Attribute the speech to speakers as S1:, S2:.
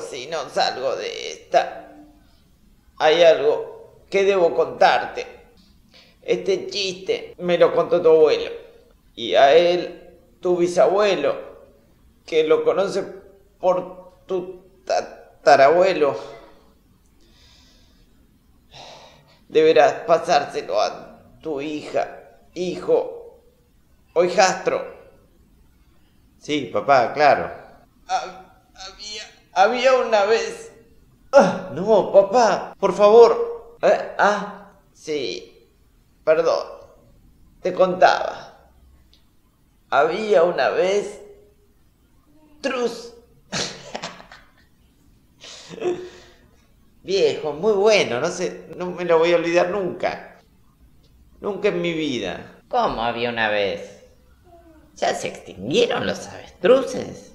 S1: si no salgo de esta. Hay algo que debo contarte. Este chiste me lo contó tu abuelo. Y a él, tu bisabuelo, que lo conoce por tu tatarabuelo. Deberás pasárselo a tu hija, hijo o hijastro.
S2: Sí, papá, claro.
S1: Ah, había una vez.
S2: Ah, no, papá, por favor.
S1: Eh, ah, sí. Perdón. Te contaba. Había una vez. Trus.
S2: Viejo, muy bueno, no sé, no me lo voy a olvidar nunca. Nunca en mi vida.
S3: ¿Cómo había una vez? ¿Ya se extinguieron los avestruces?